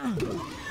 Ah.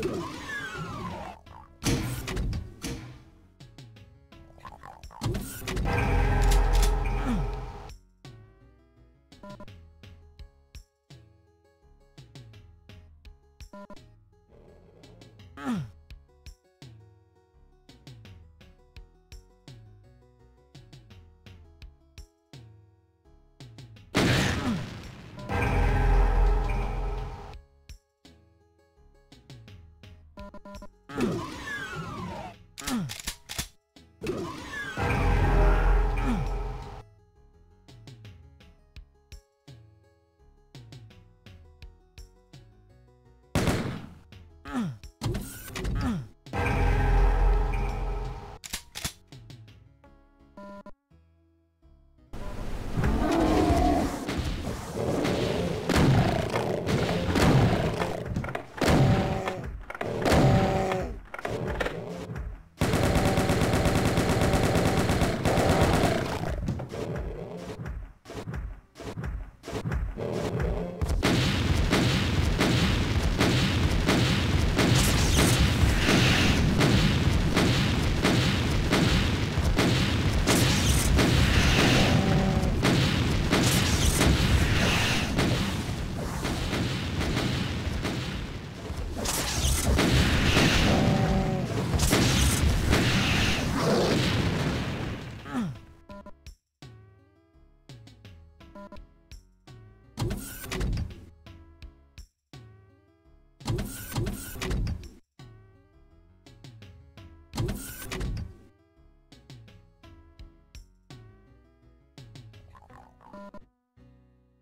Ugh.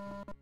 you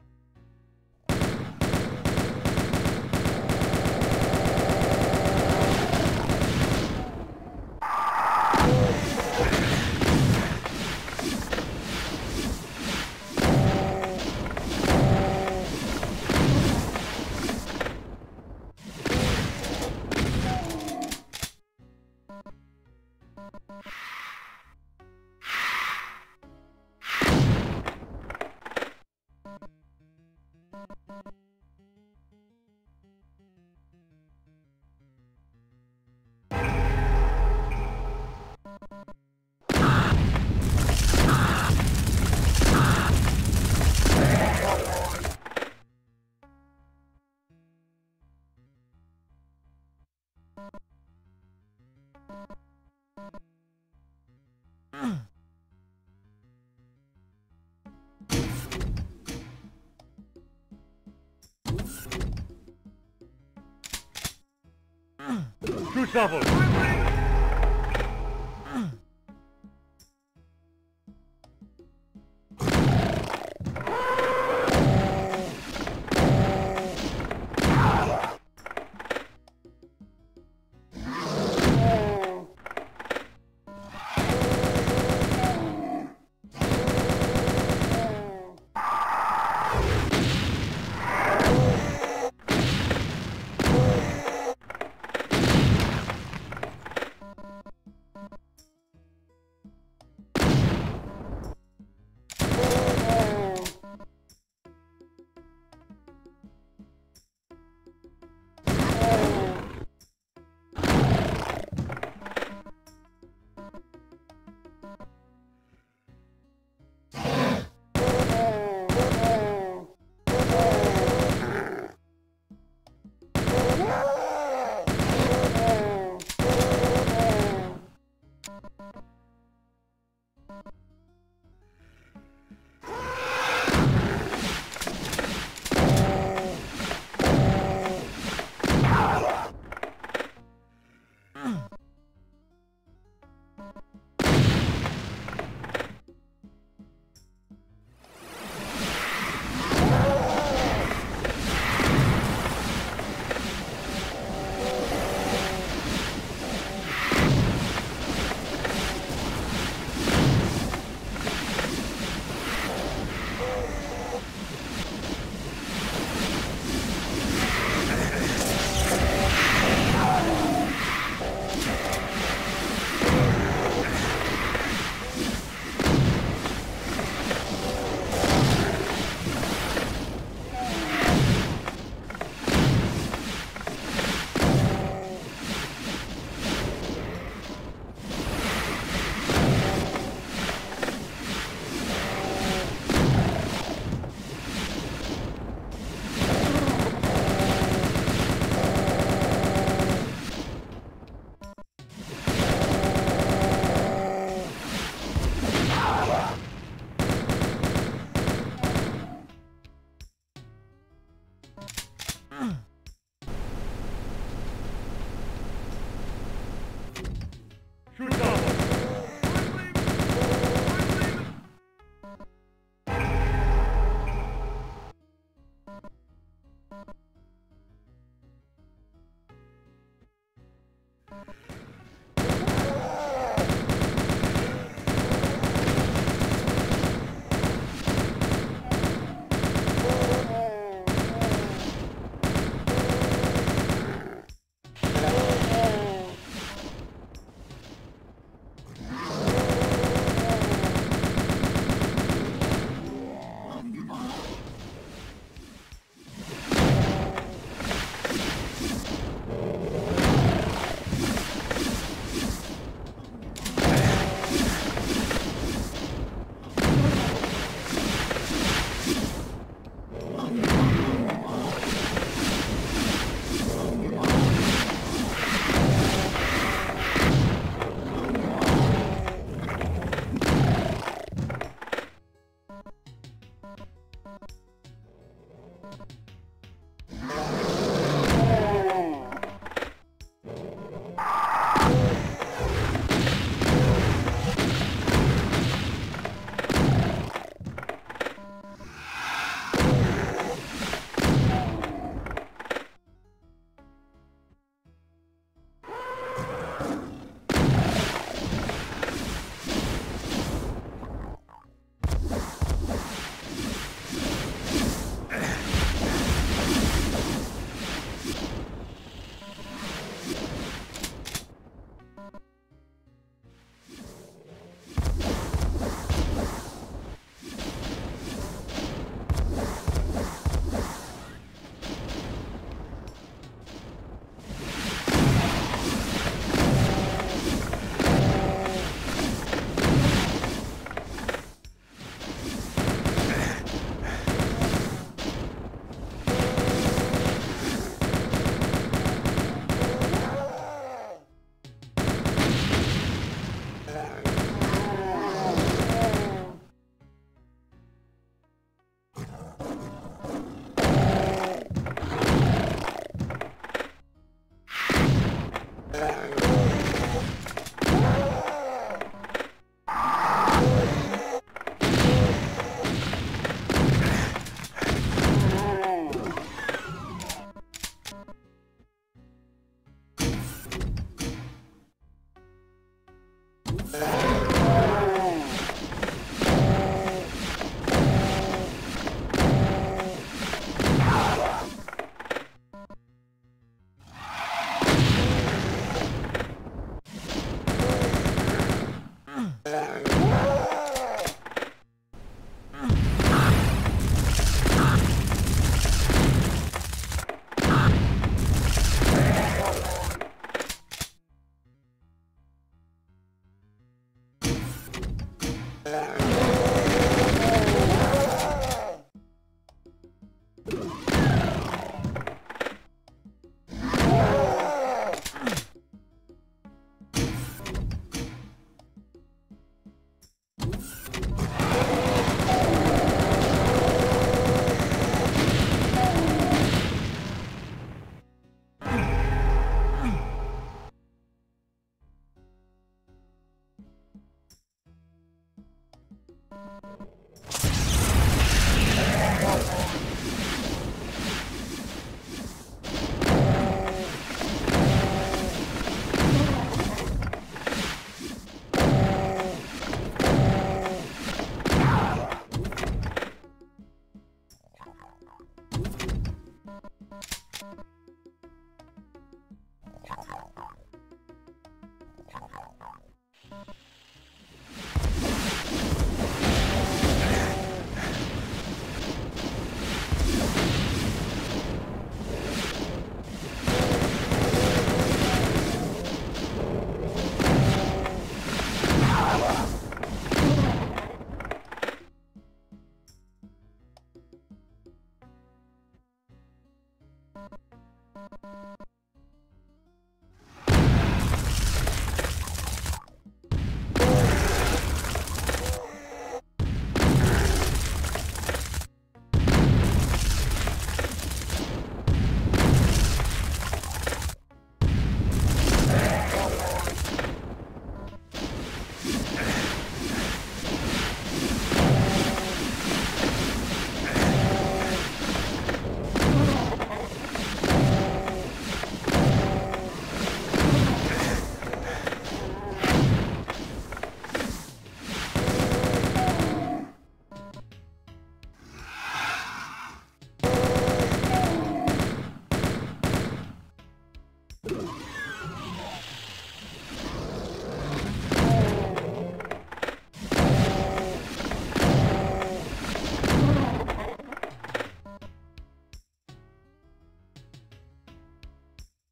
Two you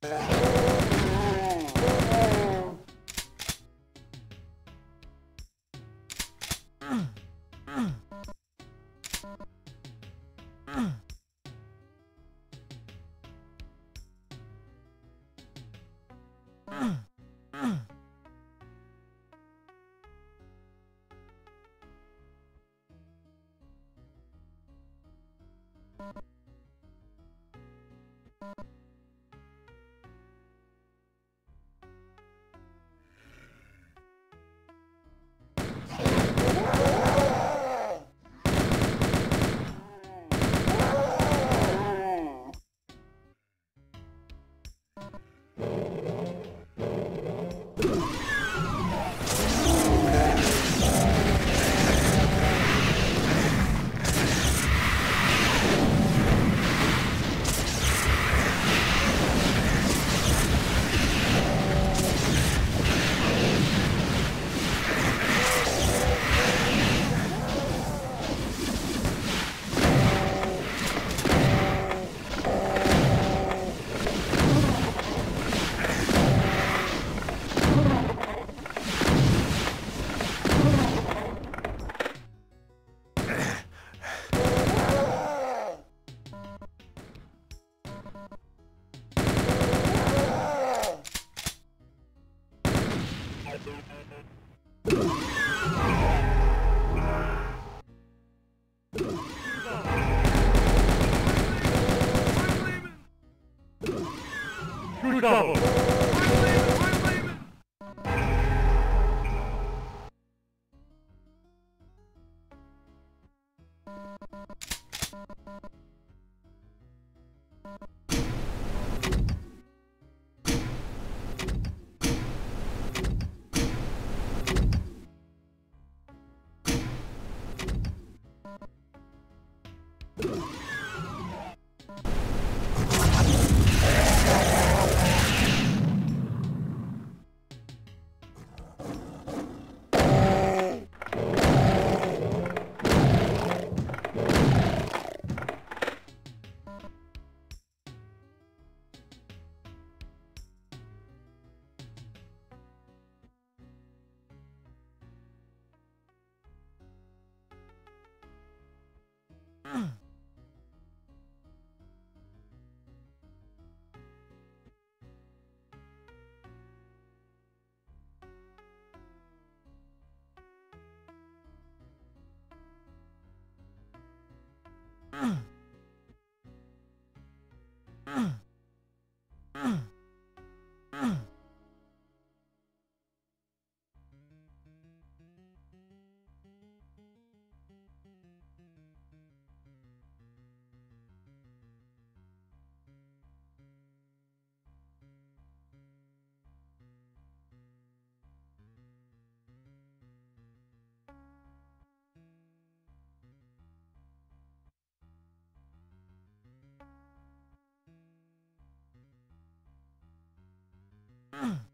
Yeah. Shoot double! Ugh.